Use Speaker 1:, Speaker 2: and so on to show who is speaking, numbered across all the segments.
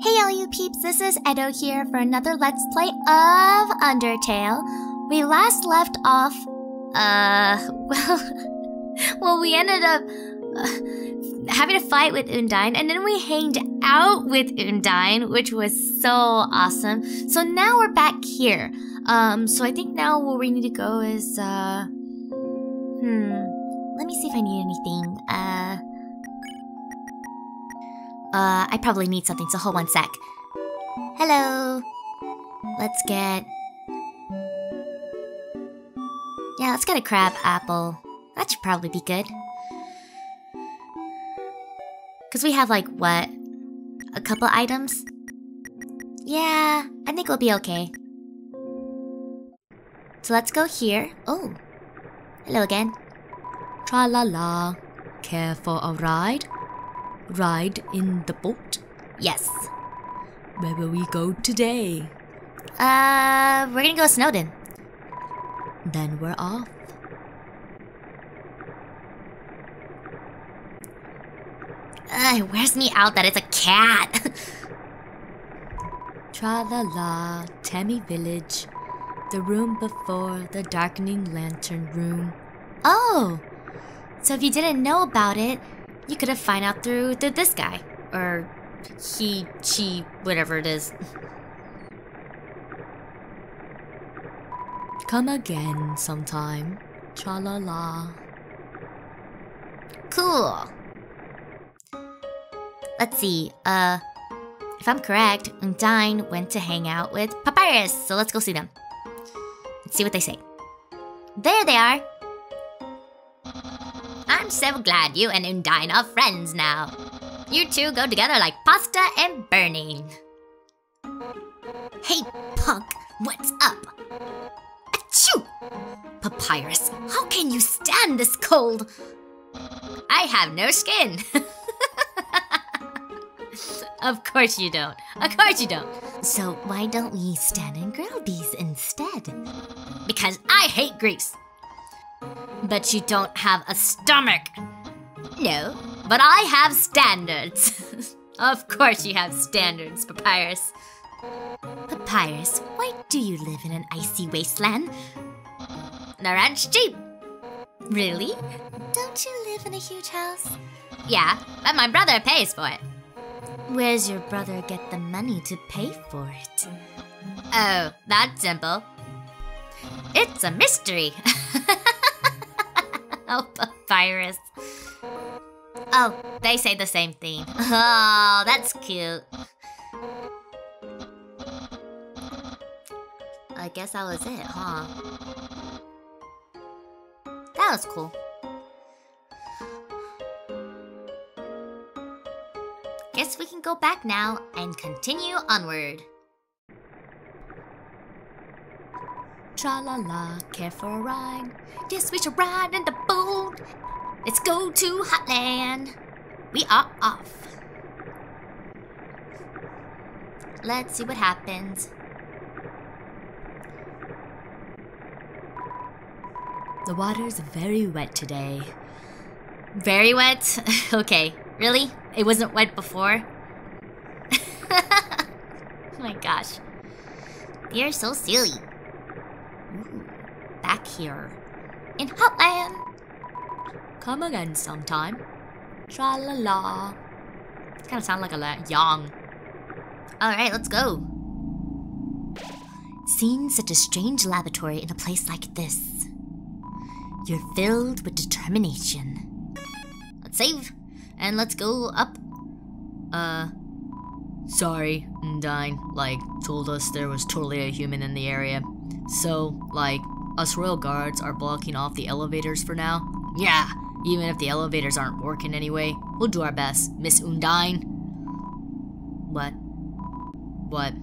Speaker 1: Hey all you peeps, this is Edo here for another Let's Play of Undertale. We last left off, uh, well, well we ended up uh, having a fight with Undyne, and then we hanged out with Undyne, which was so awesome. So now we're back here. Um, so I think now where we need to go is, uh, hmm, let me see if I need anything. Uh, uh, I probably need something, so hold one sec. Hello. Let's get... Yeah, let's get a crab apple. That should probably be good. Because we have, like, what? A couple items? Yeah, I think we'll be okay. So let's go here. Oh. Hello again.
Speaker 2: Tra la la. Care for a ride? Ride in the boat?
Speaker 1: Yes.
Speaker 2: Where will we go today?
Speaker 1: Uh, we're gonna go Snowdin.
Speaker 2: Then we're off.
Speaker 1: It wears me out that it's a cat.
Speaker 2: Tra la la, Temmie Village. The room before the darkening lantern room.
Speaker 1: oh! So if you didn't know about it, you could have find out through, through this guy. Or he, she, whatever it is.
Speaker 2: Come again sometime. Tra la la.
Speaker 1: Cool. Let's see. Uh, if I'm correct, Undyne went to hang out with Papyrus. So let's go see them. Let's see what they say. There they are. I'm so glad you and Undyne are friends now. You two go together like pasta and burning. Hey, punk, what's up? Achoo! Papyrus, how can you stand this cold? I have no skin. of course you don't. Of course you don't. So why don't we stand in Grillby's instead? Because I hate grease. But you don't have a stomach. No, but I have standards. of course you have standards, Papyrus. Papyrus, why do you live in an icy wasteland? The ranch cheap. Really? Don't you live in a huge house? Yeah, but my brother pays for it. Where's your brother get the money to pay for it? Oh, that's simple. It's a mystery. oh, virus. Oh, they say the same thing. Oh, that's cute. I guess that was it, huh? That was cool. Guess we can go back now and continue onward.
Speaker 2: Tra la la, care for a ride.
Speaker 1: Yes, we should ride in the boat. Let's go to Hotland. We are off. Let's see what happens.
Speaker 2: The water's very wet today.
Speaker 1: Very wet? okay, really? It wasn't wet before? oh my gosh. You're so silly. Here. In Hotland.
Speaker 2: Come again sometime. Tra la la.
Speaker 1: Kind of sound like a yang. Alright, let's go. Seeing such a strange laboratory in a place like this. You're filled with determination. Let's save, and let's go up. Uh,
Speaker 2: Sorry, Undyne, like, told us there was totally a human in the area. So, like, us royal guards are blocking off the elevators for now. Yeah, even if the elevators aren't working anyway, we'll do our best, Miss Undyne.
Speaker 1: what?
Speaker 2: What?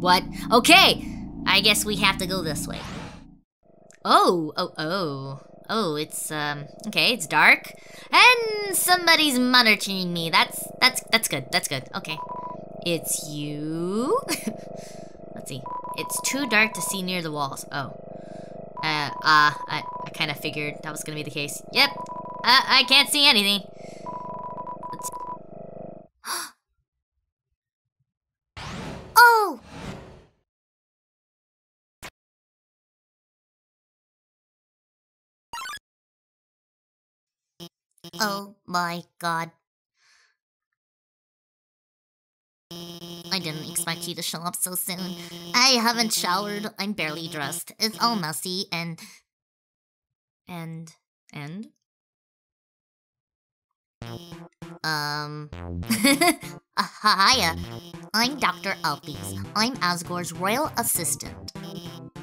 Speaker 1: What? Okay! I guess we have to go this way. Oh, oh, oh. Oh, it's, um, okay, it's dark. And somebody's monitoring me. That's, that's, that's good. That's good. Okay. It's you. Let's see. It's too dark to see near the walls. Oh. Uh, uh I, I kind of figured that was gonna be the case. Yep, I, I can't see anything. oh! Oh my god. Didn't expect you to show up so soon. I haven't showered. I'm barely dressed. It's all messy and.
Speaker 2: And. And?
Speaker 1: Um. uh, hiya. I'm Dr. Alphys. I'm Asgore's royal assistant.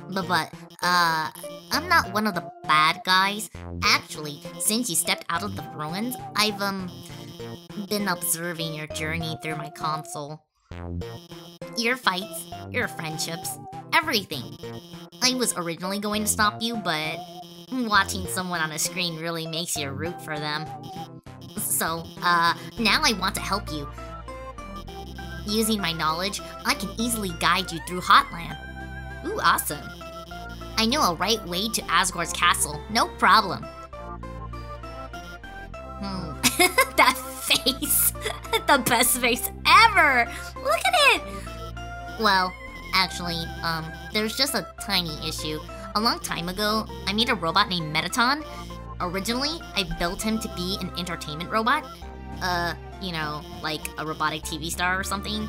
Speaker 1: But, but, uh, I'm not one of the bad guys. Actually, since you stepped out of the ruins, I've, um, been observing your journey through my console. Your fights, your friendships, everything. I was originally going to stop you, but watching someone on a screen really makes you root for them. So, uh, now I want to help you. Using my knowledge, I can easily guide you through Hotland. Ooh, awesome. I know a right way to Asgore's castle, no problem. Hmm. that face! the best face ever! Look at it! Well, actually, um, there's just a tiny issue. A long time ago, I made a robot named Mettaton. Originally, I built him to be an entertainment robot. Uh, you know, like a robotic TV star or something.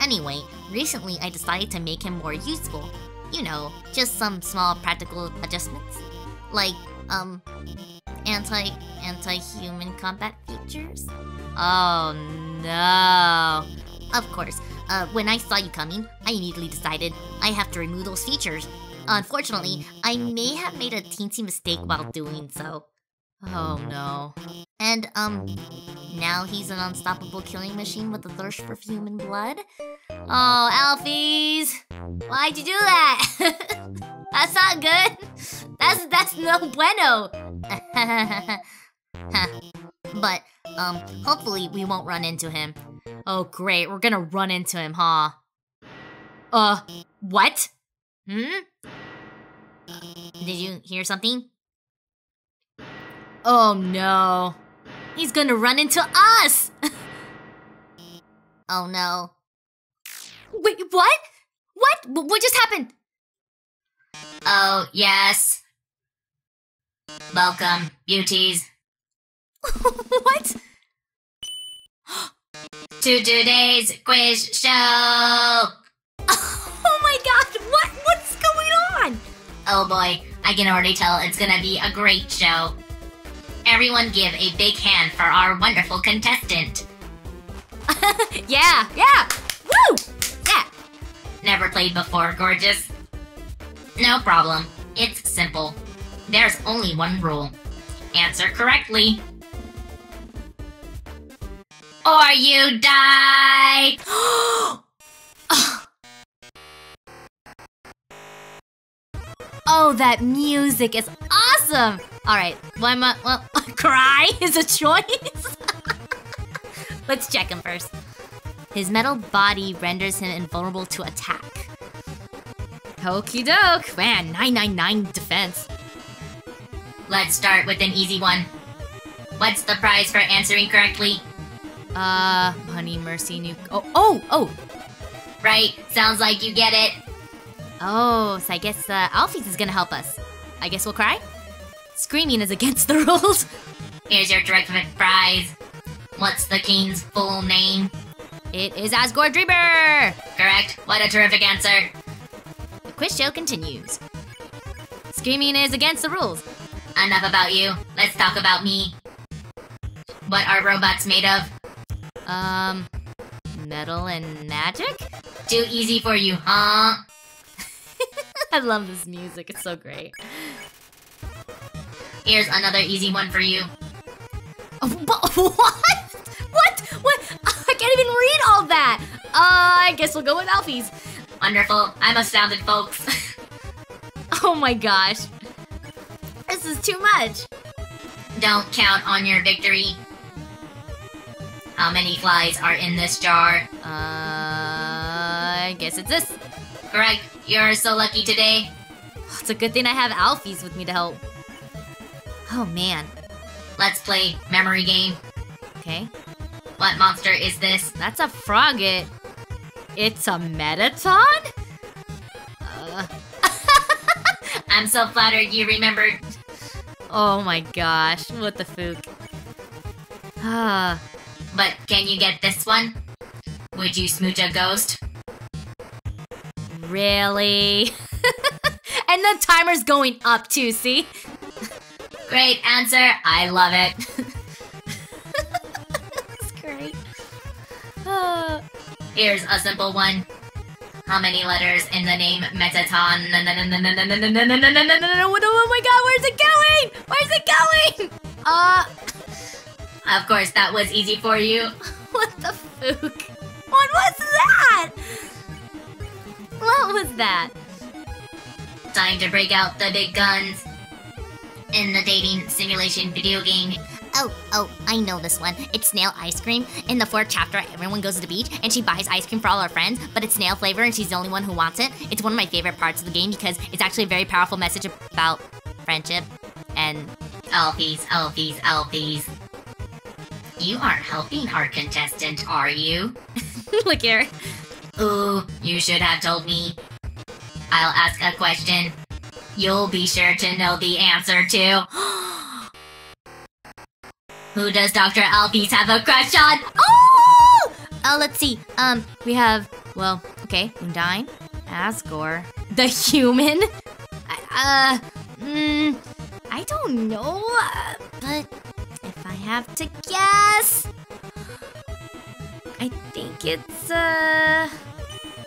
Speaker 1: Anyway, recently I decided to make him more useful. You know, just some small practical adjustments. Like, um, anti anti-human combat features.
Speaker 2: Oh no.
Speaker 1: Of course, uh, when I saw you coming, I immediately decided I have to remove those features. Unfortunately, I may have made a teensy mistake while doing so.
Speaker 2: Oh no.
Speaker 1: And, um, now he's an unstoppable killing machine with a thirst for human blood? Oh, Alphys! Why'd you do that? that's not good. That's, that's no bueno. but, um, hopefully we won't run into him.
Speaker 2: Oh great, we're gonna run into him, huh? Uh, what?
Speaker 1: Hmm? Did you hear something?
Speaker 2: Oh no. He's gonna run into us!
Speaker 1: Oh no.
Speaker 2: Wait, what? What? What just happened?
Speaker 1: Oh, yes. Welcome, beauties,
Speaker 2: what?
Speaker 1: to today's quiz show.
Speaker 2: Oh my god, what? What's going on?
Speaker 1: Oh boy, I can already tell it's gonna be a great show. Everyone give a big hand for our wonderful contestant.
Speaker 2: yeah, yeah! Woo! Yeah!
Speaker 1: Never played before, gorgeous? No problem. It's simple. There's only one rule. Answer correctly. Or you die!
Speaker 2: Oh, Oh, that music is awesome! Alright, why am I. Well, cry is a choice? Let's check him first. His metal body renders him invulnerable to attack. Okie doke! Man, 999 defense.
Speaker 1: Let's start with an easy one. What's the prize for answering correctly?
Speaker 2: Uh, Honey Mercy New. Oh, oh, oh!
Speaker 1: Right, sounds like you get it.
Speaker 2: Oh, so I guess uh, Alphys is gonna help us. I guess we'll cry? Screaming is against the rules.
Speaker 1: Here's your terrific prize. What's the king's full name?
Speaker 2: It is Asgore Dreemurr!
Speaker 1: Correct. What a terrific answer.
Speaker 2: The quiz show continues. Screaming is against the rules.
Speaker 1: Enough about you. Let's talk about me. What are robots made of?
Speaker 2: Um, metal and magic?
Speaker 1: Too easy for you, huh?
Speaker 2: I love this music, it's so great.
Speaker 1: Here's another easy one for you.
Speaker 2: Oh, what? What? What? I can't even read all that! Uh, I guess we'll go with Alphys.
Speaker 1: Wonderful. I'm astounded, folks.
Speaker 2: Oh my gosh. This is too much.
Speaker 1: Don't count on your victory. How many flies are in this jar?
Speaker 2: Uh, I guess it's this.
Speaker 1: Correct. You're so lucky today.
Speaker 2: It's a good thing I have Alphys with me to help. Oh man.
Speaker 1: Let's play memory game.
Speaker 2: Okay.
Speaker 1: What monster is this?
Speaker 2: That's a Froggit. It's a Mettaton? Uh,
Speaker 1: I'm so flattered you remembered.
Speaker 2: oh my gosh, what the fook.
Speaker 1: Ah,
Speaker 3: But can you get this one? Would you smooch a ghost?
Speaker 1: Really? and the timer's going up too, see?
Speaker 3: Great answer. I love it.
Speaker 1: That's great. Ah.
Speaker 3: Here's a simple one. How many letters in the name Mettaton?
Speaker 1: oh my god, where's it going? Where's it going? Uh,
Speaker 3: Of course, that was easy for you.
Speaker 1: what the fook? What was that? What was that?
Speaker 3: Time to break out the big guns. In the dating simulation video game,
Speaker 1: Oh, oh, I know this one. It's snail ice cream. In the fourth chapter, everyone goes to the beach and she buys ice cream for all her friends, but it's snail flavor and she's the only one who wants it. It's one of my favorite parts of the game because it's actually a very powerful message about friendship and
Speaker 3: Alphys, Alphys, Alphys. You aren't helping our contestant, are you?
Speaker 1: look here.
Speaker 3: Ooh, you should have told me. I'll ask a question. You'll be sure to know the answer to. Who does Dr. Alphys have a crush on?
Speaker 1: Oh! Uh, let's see. Um, we have, well, okay, Undyne, Asgore, the human. Uh, mm, I don't know, uh, but if I have to guess, I think it's, uh,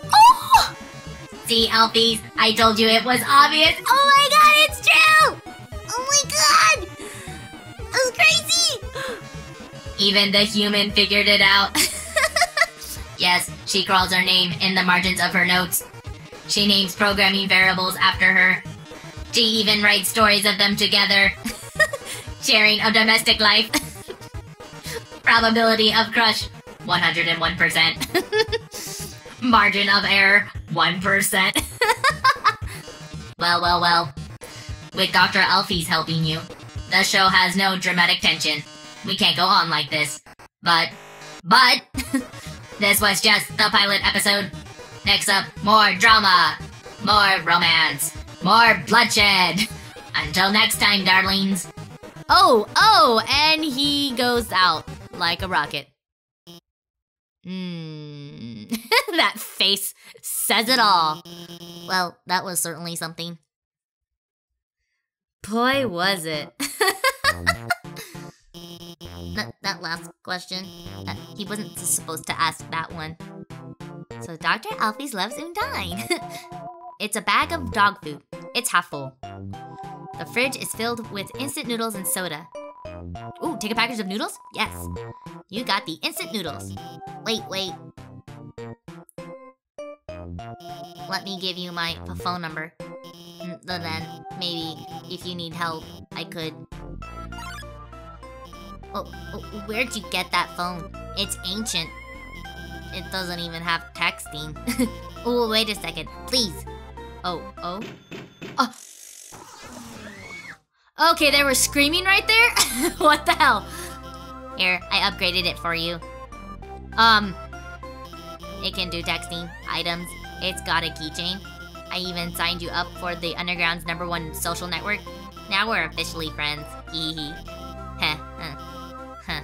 Speaker 1: oh!
Speaker 3: See, Alphys, I told you it was obvious.
Speaker 1: Oh my god, it's true! Oh my god! That's crazy!
Speaker 3: Even the human figured it out. yes, she crawls her name in the margins of her notes. She names programming variables after her. She even writes stories of them together. Sharing a domestic life. Probability of crush 101%. Margin of error 1%. well, well, well. With Dr. Alphys helping you, the show has no dramatic tension. We can't go on like this. But, but, this was just the pilot episode. Next up, more drama, more romance, more bloodshed. Until next time, darlings.
Speaker 1: Oh, oh, and he goes out like a rocket. Hmm. that face says it all. Well, that was certainly something. Boy, was it. that, that last question, uh, he wasn't supposed to ask that one. So Dr. Alphys loves Undyne. it's a bag of dog food. It's half full. The fridge is filled with instant noodles and soda. Ooh, take a package of noodles? Yes. You got the instant noodles. Wait, wait. Let me give you my phone number. Mm, Then maybe if you need help, I could. Oh, oh, where'd you get that phone? It's ancient. It doesn't even have texting. oh, wait a second, please. Oh, oh, oh. Okay, they were screaming right there? what the hell? Here, I upgraded it for you. Um, it can do texting, items, it's got a keychain. I even signed you up for the Underground's number one social network. Now we're officially friends. Hee hee. Heh, huh, huh.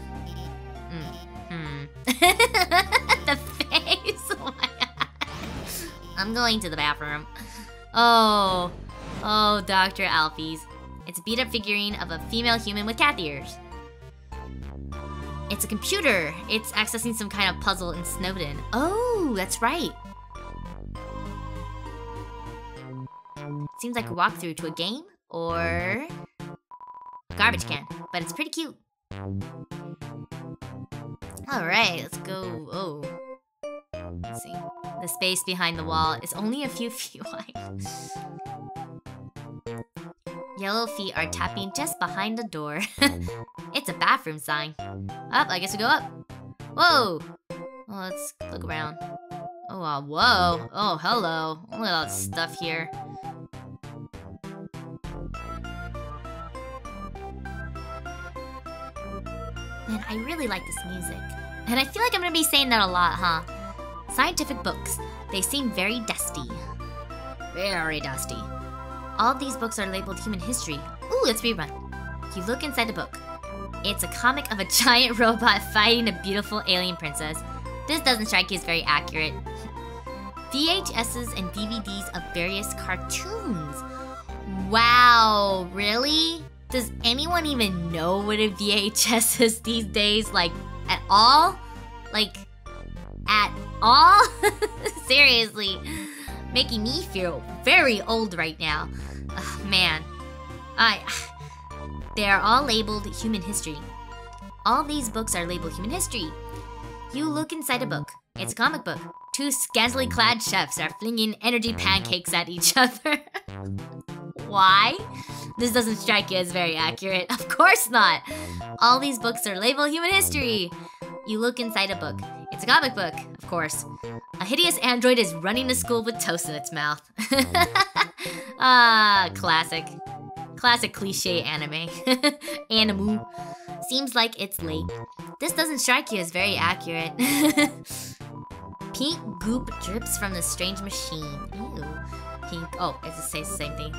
Speaker 1: Mm, hmm. the face! Oh. I'm going to the bathroom. Oh, oh, Dr. Alphys. It's a beat up figurine of a female human with cat ears. It's a computer. It's accessing some kind of puzzle in Snowdin. Oh, that's right. Seems like a walkthrough to a game or garbage can, but it's pretty cute. All right, let's go. Oh, let's see. The space behind the wall is only a few feet wide. Yellow feet are tapping just behind the door. it's a bathroom sign. Up, I guess we go up. Whoa! Well, let's look around. Oh, uh, whoa. Oh, hello. Look at all this stuff here. Man, I really like this music. And I feel like I'm gonna be saying that a lot, huh? Scientific books. They seem very dusty. Very dusty. All these books are labeled human history. Ooh, let's rerun. You look inside the book. It's a comic of a giant robot fighting a beautiful alien princess. This doesn't strike you as very accurate. VHSs and DVDs of various cartoons. Wow, really? Does anyone even know what a VHS is these days? Like, at all? Like, at all? Seriously, making me feel very old right now. Man, I. They are all labeled human history. All these books are labeled human history. You look inside a book. It's a comic book. Two scantily clad chefs are flinging energy pancakes at each other. Why? This doesn't strike you as very accurate. Of course not. All these books are labeled human history. You look inside a book. It's a comic book, of course. A hideous android is running to school with toast in its mouth. ah, classic. Classic cliche anime. Animu. Seems like it's late. This doesn't strike you as very accurate. Pink goop drips from the strange machine. Ew. Pink. Oh, it just says the same thing.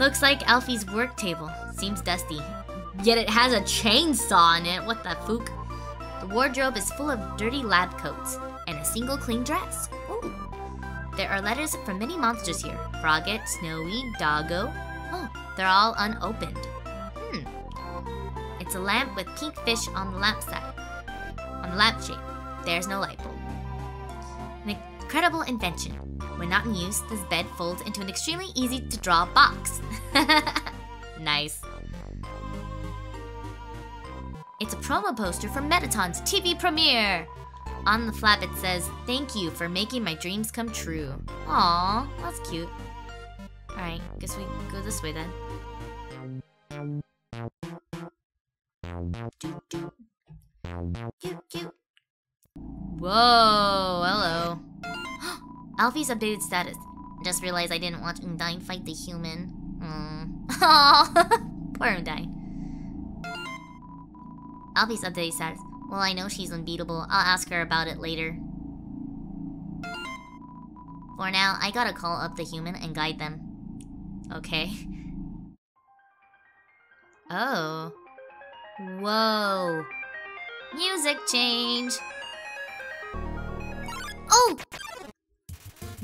Speaker 1: Looks like Alfie's work table. Seems dusty. Yet it has a chainsaw in it. What the fook? Wardrobe is full of dirty lab coats and a single clean dress. Ooh. There are letters from many monsters here. Froggit, Snowy, Doggo. Oh, they're all unopened. Hmm. It's a lamp with pink fish on the lamp side. On the lamp shape. There's no light bulb. An incredible invention. When not in use, this bed folds into an extremely easy to draw box. nice. It's a promo poster for Mettaton's TV premiere. On the flap it says, Thank you for making my dreams come true. Aw, that's cute. Alright, guess we go this way then. Cute, cute. Whoa, hello. Alphys updated status. Just realized I didn't watch Undyne fight the human. Mm. Aw, poor Undyne. Alphys updated status. Well, I know she's unbeatable. I'll ask her about it later. For now, I gotta call up the human and guide them. Okay. Oh. Whoa. Music change. Oh!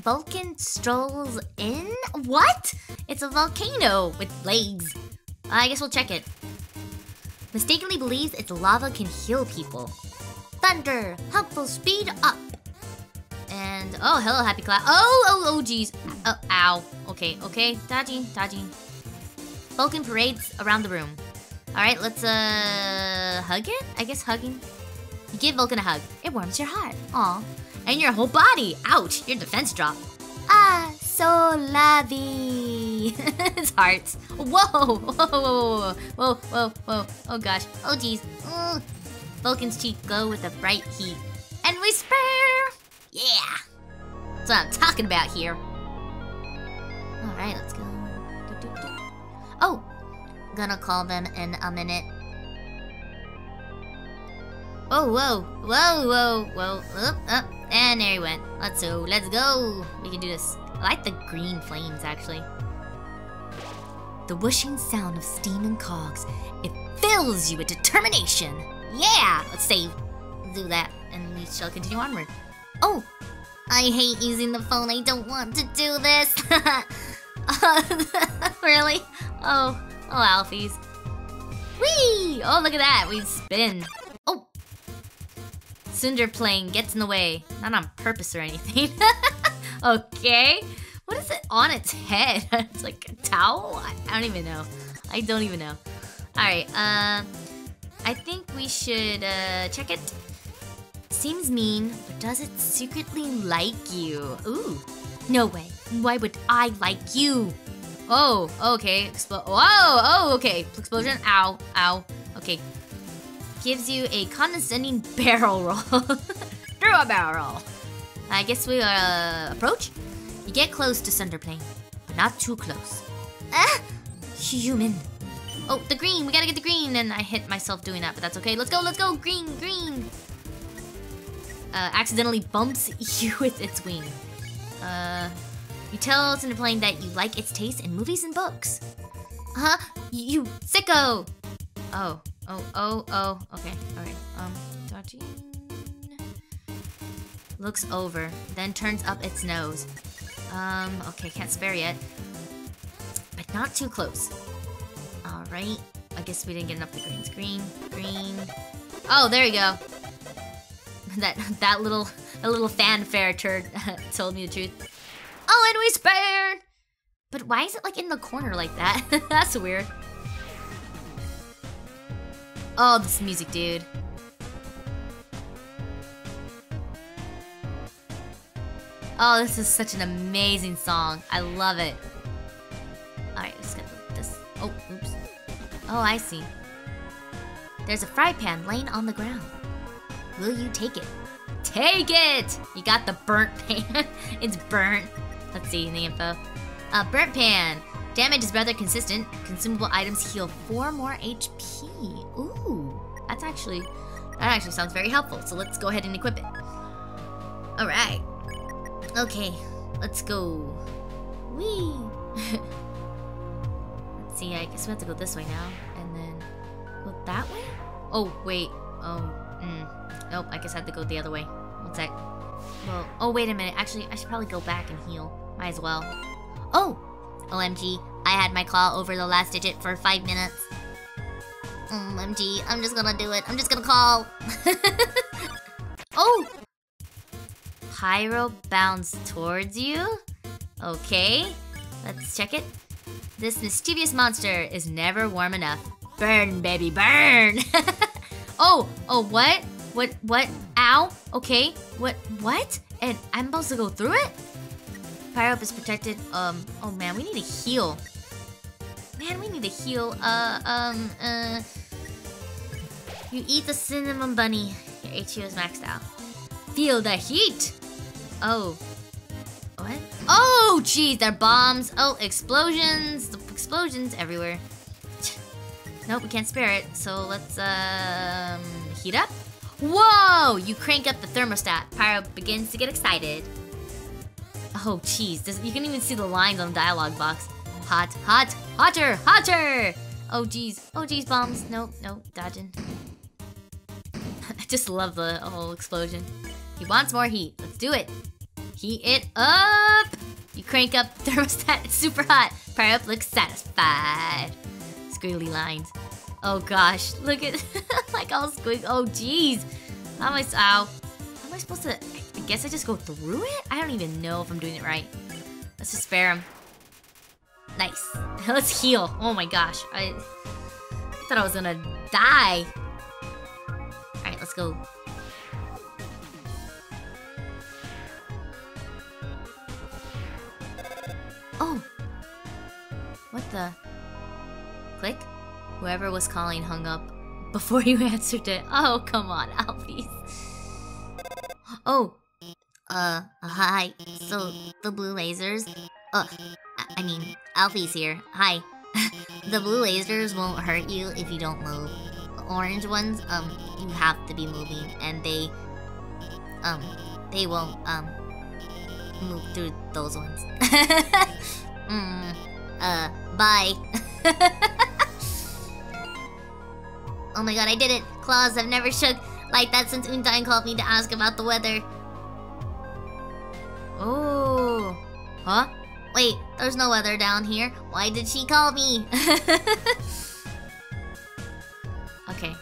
Speaker 1: Vulkin strolls in? What? It's a volcano with legs. I guess we'll check it. Mistakenly believes its lava can heal people. Thunder, helpful speed up. And oh, hello, happy cloud. Oh, oh, oh, geez. Oh, ow. Okay, okay, dodging, dodging. Vulkin parades around the room. All right, let's uh hug it. I guess hugging. You give Vulkin a hug. It warms your heart. Aw. And your whole body. Ouch, your defense drop. Ah, so lovey. His heart. Whoa, whoa, whoa, whoa, whoa, whoa, whoa. Oh gosh. Oh geez. Mm. Vulkin's cheeks glow with a bright heat. And whisper. Yeah. That's what I'm talking about here. All right, let's go. Oh, gonna call them in a minute. Oh, whoa, whoa, whoa, whoa, up, up, and there he went. Let's go, let's go. We can do this. I like the green flames, actually. The whooshing sound of steam and cogs. It fills you with determination. Yeah, let's save. Do that, and we shall continue onward. Oh, I hate using the phone. I don't want to do this. really? Oh, oh, Alphys. Whee! Oh, look at that. We spin. Oh! Tsunderplane gets in the way. Not on purpose or anything. okay. What is it on its head? it's like a towel? I, don't even know. I don't even know. Alright, um... I think we should, uh, check it. Seems mean, but does it secretly like you? Ooh. No way. Why would I like you? Oh, okay. Explo Whoa, oh, okay. Explosion. Ow, ow. Okay. Gives you a condescending barrel roll. Through a barrel. I guess we uh, approach. You get close to Tsunderplane, but not too close. Ah! Human. Oh, the green. We gotta get the green. And I hit myself doing that, but that's okay. Let's go, let's go. Green, green. Uh, accidentally bumps you with its wing. Uh, you tell Tsunderplane that you like its taste in movies and books. Huh? You, you sicko! Oh. Oh, oh, oh. Okay, alright. Um, dodging. Looks over, then turns up its nose. Um, okay, can't spare yet. But not too close. Alright. I guess we didn't get enough the greens. green. Green. Oh, there you go. That that little a little fanfare turd told me the truth. Oh, and we spared! But why is it like in the corner like that? That's weird. Oh, this music, dude. Oh, this is such an amazing song. I love it. Alright, let's get this. Oh, oops. Oh, I see. There's a fry pan laying on the ground. Will you take it? Take it! You got the burnt pan. it's burnt. Let's see in the info. A burnt pan. Damage is rather consistent. Consumable items heal 4 more HP. Ooh, that's actually, that actually sounds very helpful. So let's go ahead and equip it. Alright. Okay, let's go. Wee. let's see, I guess we have to go this way now. And then go that way? Oh, wait. Um, mm. Nope, I guess I have to go the other way. One sec. Well, oh, wait a minute. Actually, I should probably go back and heal. Might as well. Oh! OMG, I had my claw over the last digit for five minutes. OMG, I'm just gonna do it. I'm just gonna call. oh! Pyrope bounds towards you? Okay, let's check it. This mischievous monster is never warm enough. Burn, baby, burn! oh, oh, what? What, what? Ow? Okay, what, what? And I'm supposed to go through it? Pyrope is protected. Um, oh man, we need to heal. Man, we need to heal. Uh, um, uh... You eat the cinnamon bunny. Your HU is maxed out. Feel the heat! Oh. What? Oh, jeez, they're bombs. Oh, explosions. Explosions everywhere. Nope, we can't spare it. So let's, um, heat up. Whoa! You crank up the thermostat. Pyrope begins to get excited. Oh, jeez. You can even see the lines on the dialogue box. Hot, hot, hotter, hotter! Oh, jeez. Oh, jeez, bombs. Nope, nope, dodging. I just love the whole explosion. He wants more heat. Let's do it. Heat it up! You crank up the thermostat, it's super hot. Pyrope looks satisfied. Squiggly lines. Oh gosh, look at like all squig. Oh jeez. How am I? Ow. How am I supposed to? I guess I just go through it. I don't even know if I'm doing it right. Let's just spare him. Nice. Let's heal. Oh my gosh. I thought I was gonna die. Alright, let's go. Oh! What the? Click? Whoever was calling hung up before you answered it. Oh, come on, Alphys. Oh, uh, hi. So, the blue lasers? Uh, I mean, Alphys here. Hi. the blue lasers won't hurt you if you don't move. The orange ones, um, you have to be moving, and they, um, they won't, um, move through those ones. Mm, uh, bye. oh my god, I did it! Claws have never shook like that since Undyne called me to ask about the weather. Oh. Huh? Wait, there's no weather down here. Why did she call me? okay.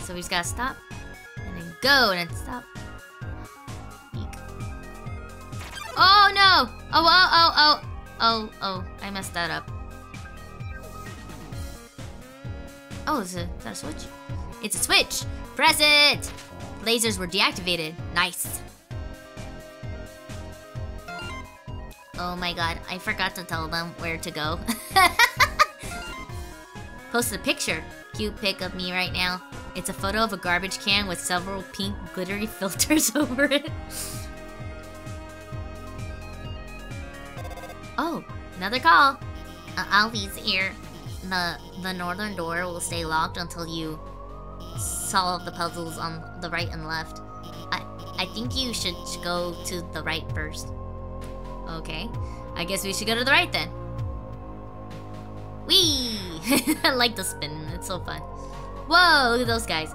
Speaker 1: So we just gotta stop. And then go and then stop. Oh no! Oh, oh, oh, oh. Oh, oh, I messed that up. Oh, is, a, is that a switch? It's a switch! Press it! Lasers were deactivated. Nice. Oh my god, I forgot to tell them where to go. Post a picture. Cute pic of me right now. It's a photo of a garbage can with several pink glittery filters over it. Oh, another call. Uh, here. The the northern door will stay locked until you solve the puzzles on the right and left. I I think you should go to the right first. Okay. I guess we should go to the right then. Whee! I like the spin. It's so fun. Whoa, look at those guys.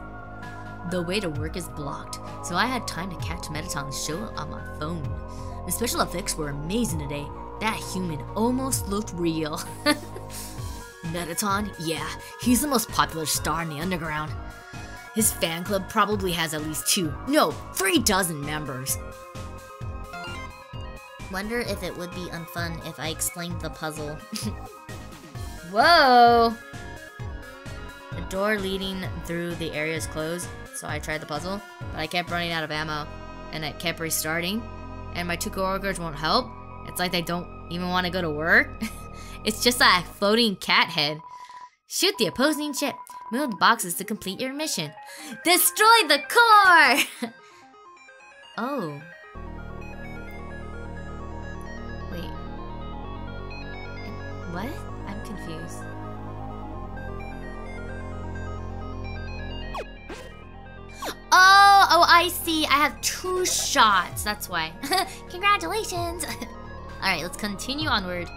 Speaker 2: The way to work is blocked, so I had time to catch Mettaton's show on my phone. The special effects were amazing today. That human almost looked real. Mettaton? Yeah, he's the most popular star in the underground. His fan club probably has at least two, no, three dozen members.
Speaker 1: Wonder if it would be unfun if I explained the puzzle.
Speaker 2: Whoa! The door leading through the area is closed, so I tried the puzzle, but I kept running out of ammo, and it kept restarting, and my two coworkers won't help. It's like they don't even want to go to work. it's just a floating cat head. Shoot the opposing ship. Move the boxes to complete your mission. Destroy the core! oh. Wait. What? I'm confused. Oh, oh, I see. I have two shots. That's why. Congratulations. All right, let's continue onward.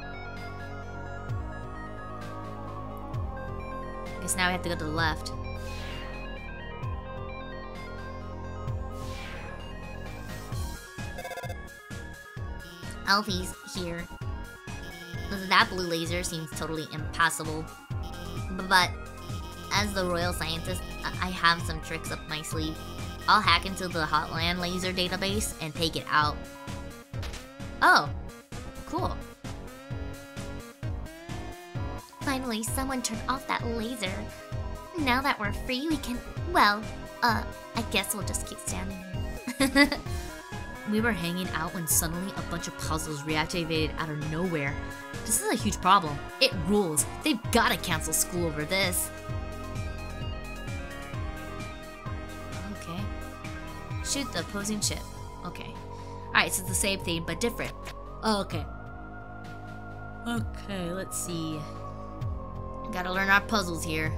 Speaker 2: Guess now we have to go to the left.
Speaker 1: Alphys here. That blue laser seems totally impassable. But as the royal scientist, I have some tricks up my sleeve. I'll hack into the Hotland laser database and take it out.
Speaker 2: Oh, cool.
Speaker 1: Finally, someone turned off that laser. Now that we're free, we can. Well, uh, I guess we'll just keep standing here.
Speaker 2: we were hanging out when suddenly a bunch of puzzles reactivated out of nowhere. This is a huge problem. It rules. They've gotta cancel school over this. Okay. Shoot the opposing ship. Okay. Alright, so it's the same thing, but different. Oh, okay. Okay, let's see. Gotta learn our puzzles here.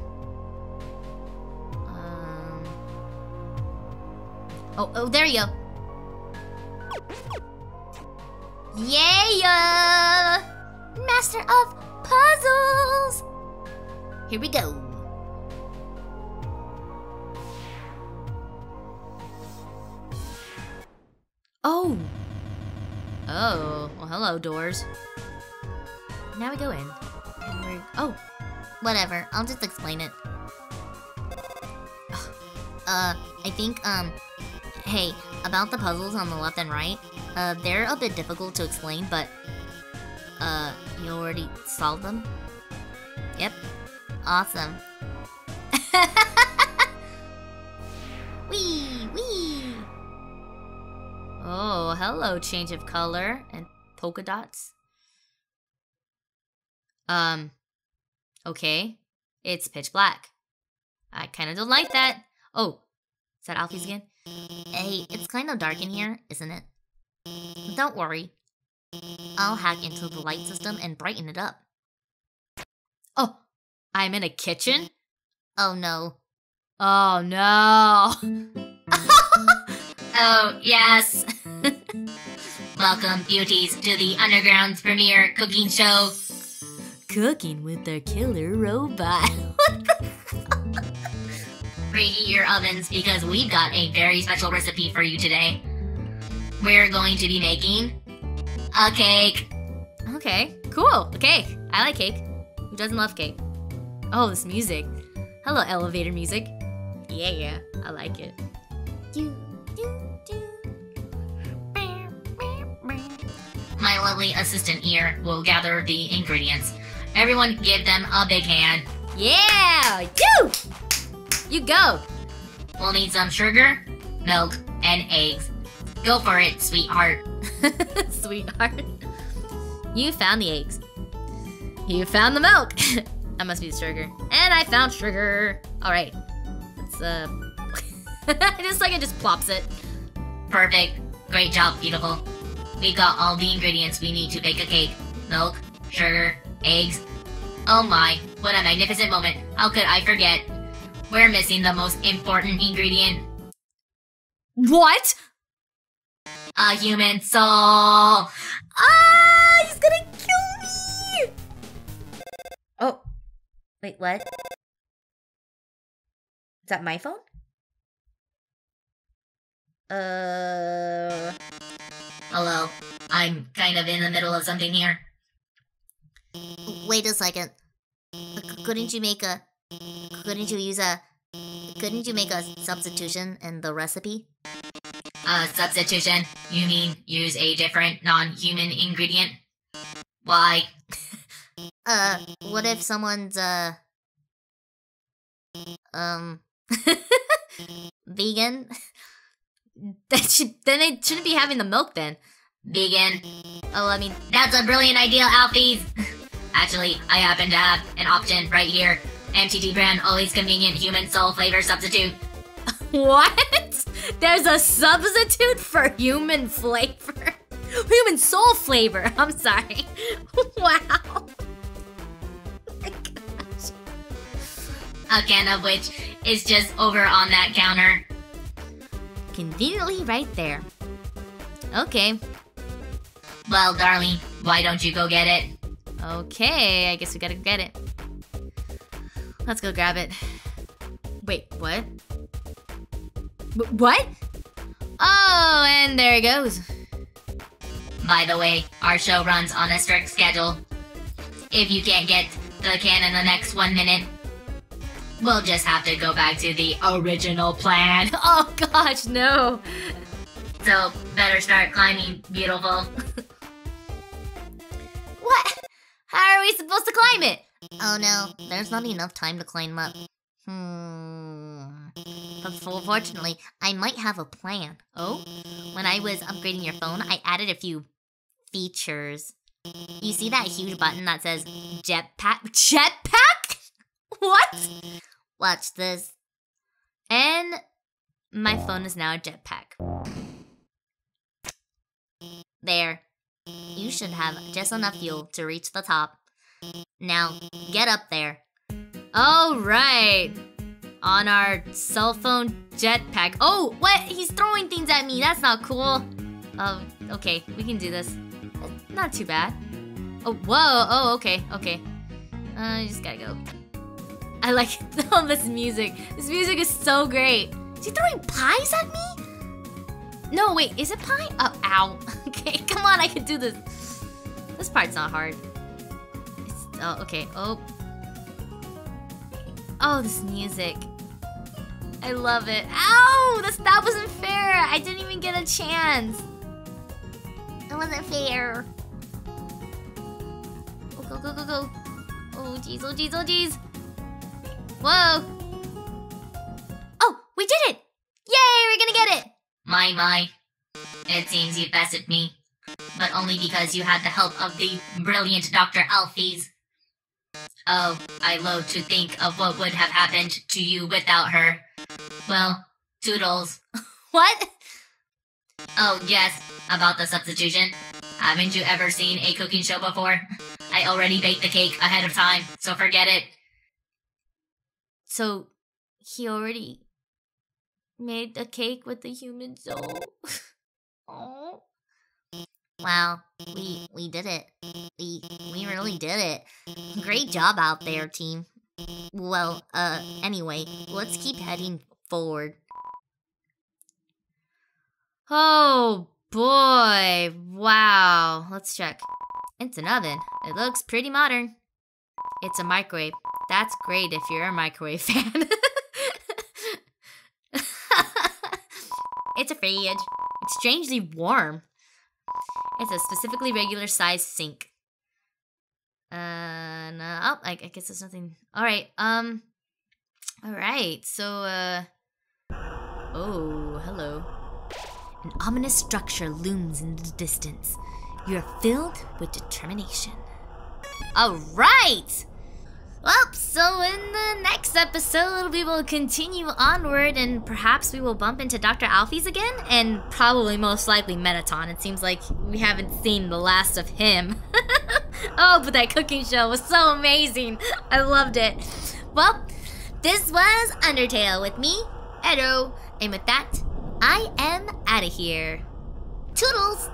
Speaker 2: Um. Oh, oh, there you go.
Speaker 1: Yeah! Master of puzzles! Here we go.
Speaker 2: Oh! Oh, well, hello, doors. Now we go in. And we're. Oh!
Speaker 1: Whatever, I'll just explain it. Uh, I think, um, hey, about the puzzles on the left and right, uh, they're a bit difficult to explain, but, uh, you already solved them? Yep. Awesome. wee, wee!
Speaker 2: Oh, hello, change of color and polka dots. Um, okay. It's pitch black. I kind of don't like that. Oh, is that Alphys again?
Speaker 1: Hey, it's kind of dark in here, isn't it? Don't worry. I'll hack into the light system and brighten it up.
Speaker 2: Oh, I'm in a kitchen?
Speaker 1: Oh no.
Speaker 2: Oh no.
Speaker 3: Oh, yes. Welcome, beauties, to the Underground's premiere cooking show.
Speaker 2: Cooking with the killer robot.
Speaker 3: Preheat your ovens because we've got a very special recipe for you today. We're going to be making a cake.
Speaker 2: okay, cool. A Cake. I like cake. Who doesn't love cake? Oh, this music. Hello, elevator music. Yeah, yeah, I like it.
Speaker 1: Do, do, do.
Speaker 3: Lovely assistant here will gather the ingredients. Everyone give them a big hand.
Speaker 2: Yeah! You! You go!
Speaker 3: We'll need some sugar, milk, and eggs. Go for it, sweetheart.
Speaker 2: Sweetheart. You found the eggs. You found the milk. that must be the sugar. And I found sugar. Alright. Let's, uh... Just like it just plops it.
Speaker 3: Perfect. Great job, beautiful. We've got all the ingredients we need to bake a cake. Milk, sugar, eggs. Oh my, what a magnificent moment. How could I forget? We're missing the most important ingredient.
Speaker 2: What?
Speaker 3: A human soul.
Speaker 2: Ah! He's gonna kill me! Oh. Wait, what?
Speaker 1: Is that my phone? Uh.
Speaker 3: Hello. I'm kind of in the middle of something here.
Speaker 1: Wait a second. Couldn't you make a. Couldn't you use a. Couldn't you make a substitution in the recipe?
Speaker 3: Uh, substitution? You mean use a different non-human ingredient? Why?
Speaker 1: Uh, what if someone's, uh. Um. vegan?
Speaker 2: That should, then they shouldn't be having the milk then.
Speaker 3: Vegan?
Speaker 1: Oh, I mean,
Speaker 3: That's a brilliant idea, Alphys! Actually, I happen to have an option right here. MTT brand always convenient human soul flavor substitute.
Speaker 2: What? There's a substitute for human flavor? Human soul flavor. I'm sorry. Wow. Oh.
Speaker 3: A can of which is just over on that counter.
Speaker 2: Conveniently right there. Okay.
Speaker 3: Well, darling, why don't you go get it?
Speaker 2: Okay, I guess we gotta get it. Let's go grab it. Wait, what? Wh- what? Oh, and there it goes.
Speaker 3: By the way, our show runs on a strict schedule. If you can't get the can in the next one minute, we'll just have to go back to the original plan.
Speaker 2: Oh gosh, no.
Speaker 3: So, better start climbing, beautiful.
Speaker 2: What? How are we supposed to climb it?
Speaker 1: oh no, there's not enough time to climb up. Hmm. But fortunately, I might have a plan.
Speaker 2: Oh?
Speaker 1: When I was upgrading your phone, I added a few features. You see that huge button that says jetpack?
Speaker 2: Jetpack? What?
Speaker 1: Watch this.
Speaker 2: And my phone is now a jetpack.
Speaker 1: There. You should have just enough fuel to reach the top. Now, get up there.
Speaker 2: All right. On our cell phone jetpack. Oh, what? He's throwing things at me. That's not cool. Oh, okay. We can do this. Not too bad. Oh, whoa. Oh, okay. Okay. Uh, just gotta go. I like all this music. This music is so great. Is he throwing pies at me? No, wait. Is it pie? Oh, ow. Okay, come on. I can do this. This part's not hard. It's, oh, okay. Oh, Oh, this music. I love it. Ow! This, that wasn't fair. I didn't even get a chance.
Speaker 1: It wasn't fair.
Speaker 2: Oh, go, go, go, go. Oh, jeez, oh, jeez, oh, jeez. Whoa. Oh, we did it! Yay, we're gonna get it!
Speaker 3: My, my. It seems you bested me. But only because you had the help of the brilliant Dr. Alphys. Oh, I loathe to think of what would have happened to you without her. Well, toodles.
Speaker 2: What?
Speaker 3: Oh, yes, about the substitution. Haven't you ever seen a cooking show before? I already baked the cake ahead of time, so forget it.
Speaker 2: So, he already made a cake with the human soul. oh.
Speaker 1: Wow, we we did it. We we really did it. Great job out there, team. Well, uh, anyway, let's keep heading forward.
Speaker 2: Oh boy. Wow. Let's check. It's an oven. It looks pretty modern. It's a microwave. That's great if you're a microwave fan. it's a fridge. It's strangely warm. It's a specifically regular size sink. Uh, no, oh, I, I guess there's nothing. All right. Um. All right. So, uh. Oh, hello. An ominous structure looms in the distance. You're filled with determination. All right. Well, so in the next episode, we will continue onward and perhaps we will bump into Dr. Alphys again and probably most likely Mettaton. It seems like we haven't seen the last of him. oh, but that cooking show was so amazing. I loved it. Well, this was Undertale with me, Edo, and with that, I am out of here. Toodles!